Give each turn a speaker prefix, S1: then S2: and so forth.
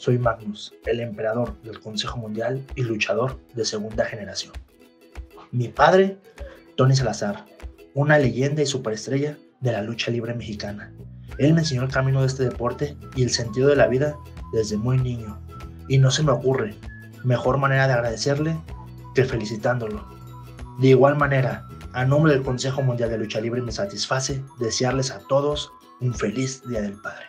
S1: soy Magnus, el emperador del Consejo Mundial y luchador de segunda generación. Mi padre, Tony Salazar, una leyenda y superestrella de la lucha libre mexicana. Él me enseñó el camino de este deporte y el sentido de la vida desde muy niño. Y no se me ocurre mejor manera de agradecerle que felicitándolo. De igual manera, a nombre del Consejo Mundial de Lucha Libre me satisface desearles a todos un feliz Día del Padre.